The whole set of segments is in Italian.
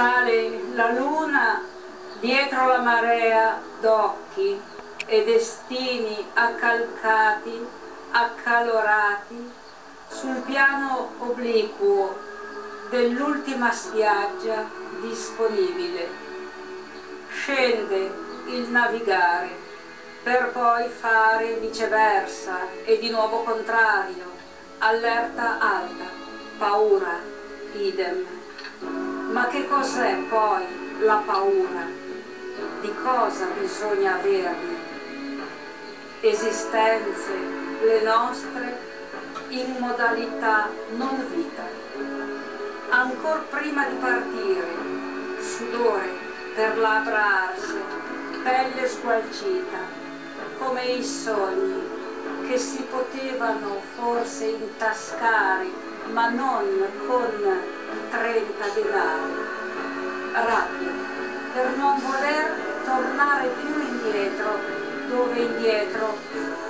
Sale la luna dietro la marea d'occhi e destini accalcati, accalorati sul piano obliquo dell'ultima spiaggia disponibile. Scende il navigare per poi fare viceversa e di nuovo contrario, allerta alta, paura, idem. Ma che cos'è poi la paura? Di cosa bisogna averne? Esistenze, le nostre, in modalità non vita. Ancor prima di partire, sudore per labbra arse, pelle squalcita, come i sogni che si potevano forse intascare ma non con 30 denari. Rabbia per non voler tornare più indietro, dove indietro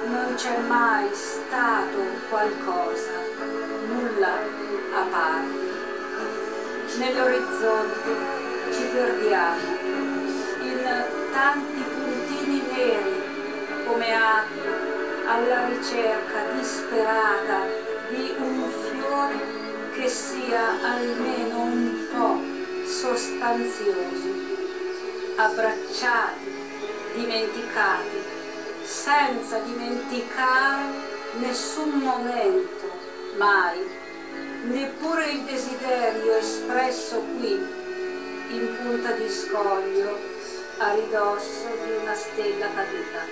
non c'è mai stato qualcosa, nulla a parte. Nell'orizzonte ci perdiamo in tanti puntini neri come acqua alla ricerca disperata sia almeno un po' sostanzioso, abbracciati, dimenticati, senza dimenticare nessun momento, mai, neppure il desiderio espresso qui, in punta di scoglio, a ridosso di una stella caduta.